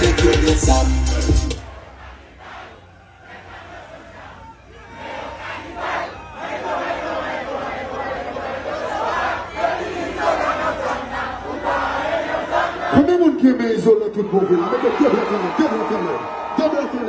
the greatest up. Mwen keme izol la tout bon vil, mwen ke devla kan lè, devla kan lè, devla kan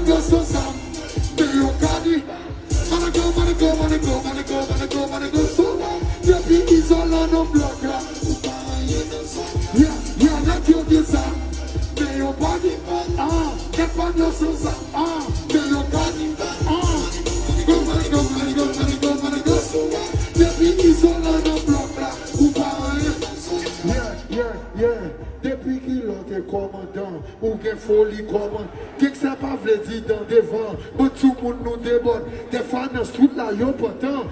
I'm you go, go, go, go, go, go so Izolan the block. Yeah, yeah, The Izolan the block. Yeah, yeah, yeah. A. prezident devan, pou tout moun nou debon, defan nan sout la yo potan.